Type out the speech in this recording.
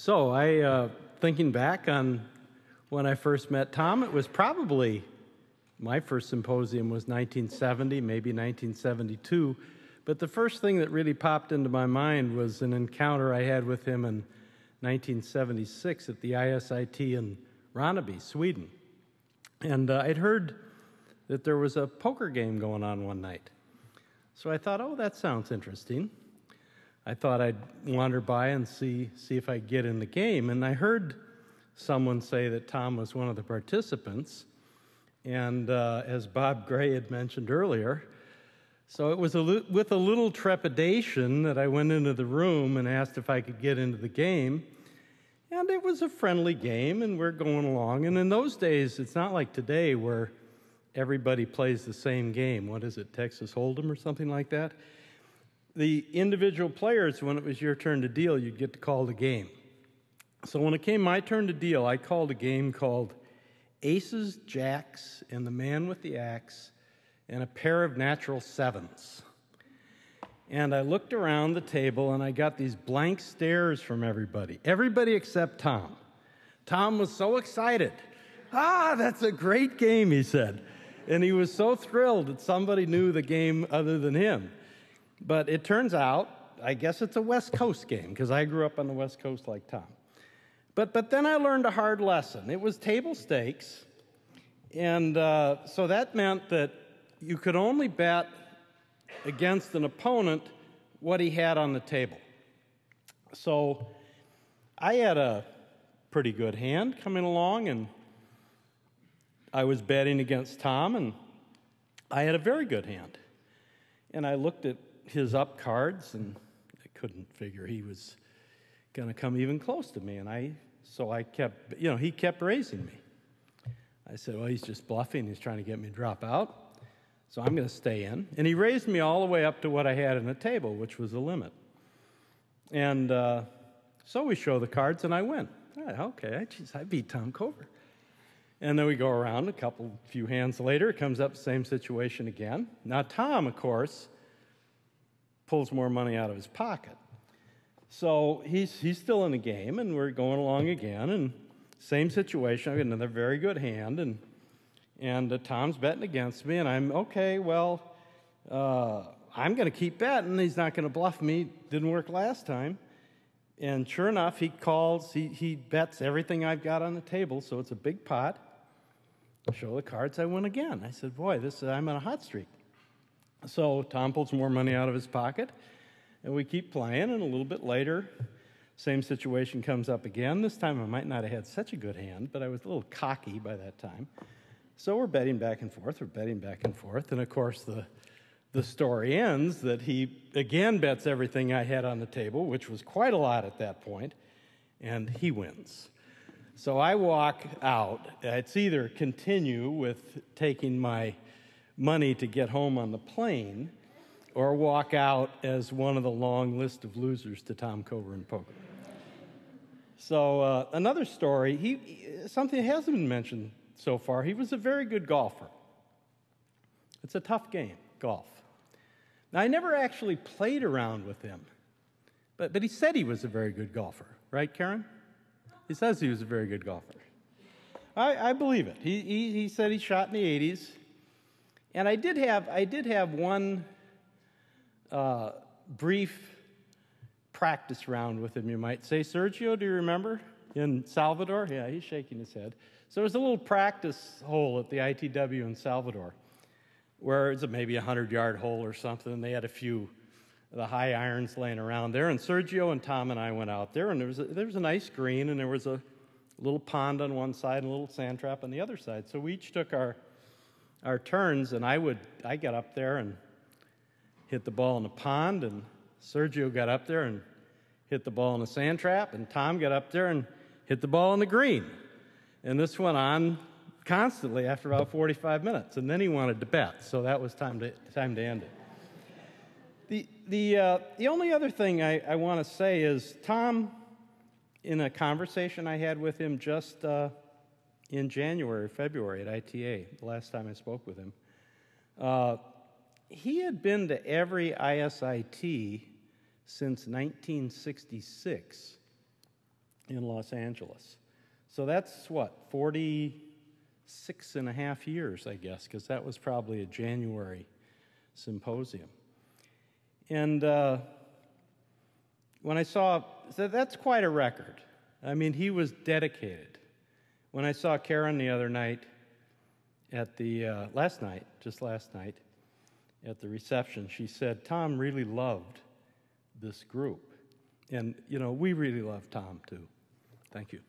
So, I, uh, thinking back on when I first met Tom, it was probably my first symposium was 1970, maybe 1972. But the first thing that really popped into my mind was an encounter I had with him in 1976 at the ISIT in Ronneby, Sweden. And uh, I'd heard that there was a poker game going on one night. So I thought, oh, that sounds interesting. I thought I'd wander by and see, see if I get in the game. And I heard someone say that Tom was one of the participants. And uh, as Bob Gray had mentioned earlier, so it was with a little trepidation that I went into the room and asked if I could get into the game. And it was a friendly game, and we're going along. And in those days, it's not like today where everybody plays the same game. What is it, Texas Hold'em or something like that? The individual players, when it was your turn to deal, you'd get to call the game. So when it came my turn to deal, I called a game called Aces, Jacks, and the Man with the Axe, and a pair of natural sevens. And I looked around the table and I got these blank stares from everybody, everybody except Tom. Tom was so excited. Ah, that's a great game, he said. And he was so thrilled that somebody knew the game other than him. But it turns out, I guess it's a West Coast game because I grew up on the West Coast like Tom. But, but then I learned a hard lesson. It was table stakes. And uh, so that meant that you could only bet against an opponent what he had on the table. So I had a pretty good hand coming along, and I was betting against Tom, and I had a very good hand. And I looked at his up cards, and I couldn't figure he was going to come even close to me. And I, so I kept, you know, he kept raising me. I said, well, he's just bluffing. He's trying to get me to drop out. So I'm going to stay in. And he raised me all the way up to what I had in the table, which was the limit. And uh, so we show the cards, and I win. okay, geez, I beat Tom Cover. And then we go around a couple, few hands later, it comes up, same situation again. Now, Tom, of course, pulls more money out of his pocket. So he's, he's still in the game, and we're going along again, and same situation. I get another very good hand, and, and uh, Tom's betting against me, and I'm, okay, well, uh, I'm going to keep betting. He's not going to bluff me. Didn't work last time. And sure enough, he calls, he, he bets everything I've got on the table, so it's a big pot show the cards, I win again. I said, Boy, this I'm on a hot streak. So Tom pulls more money out of his pocket, and we keep playing, and a little bit later, same situation comes up again. This time I might not have had such a good hand, but I was a little cocky by that time. So we're betting back and forth, we're betting back and forth, and of course the the story ends that he again bets everything I had on the table, which was quite a lot at that point, and he wins. So I walk out. It's either continue with taking my money to get home on the plane or walk out as one of the long list of losers to Tom Cover poker. So uh, another story, he, something hasn't been mentioned so far, he was a very good golfer. It's a tough game, golf. Now, I never actually played around with him, but, but he said he was a very good golfer, right, Karen? He says he was a very good golfer. I, I believe it. He, he, he said he shot in the 80s. And I did have, I did have one uh, brief practice round with him, you might say. Sergio, do you remember? In Salvador? Yeah, he's shaking his head. So there was a little practice hole at the ITW in Salvador where it's maybe a 100 yard hole or something. They had a few the high irons laying around there. And Sergio and Tom and I went out there, and there was a, there was a nice green, and there was a little pond on one side and a little sand trap on the other side. So we each took our our turns, and I would I got up there and hit the ball in the pond, and Sergio got up there and hit the ball in the sand trap, and Tom got up there and hit the ball in the green. And this went on constantly after about 45 minutes, and then he wanted to bet, so that was time to time to end it. The, the, uh, the only other thing I, I want to say is Tom, in a conversation I had with him just uh, in January, February at ITA, the last time I spoke with him, uh, he had been to every ISIT since 1966. in Los Angeles. So that's what, 46 and a half years, I guess, because that was probably a January symposium. And uh, when I saw, so that's quite a record. I mean, he was dedicated. When I saw Karen the other night at the, uh, last night, just last night, at the reception, she said, Tom really loved this group. And, you know, we really love Tom too. Thank you.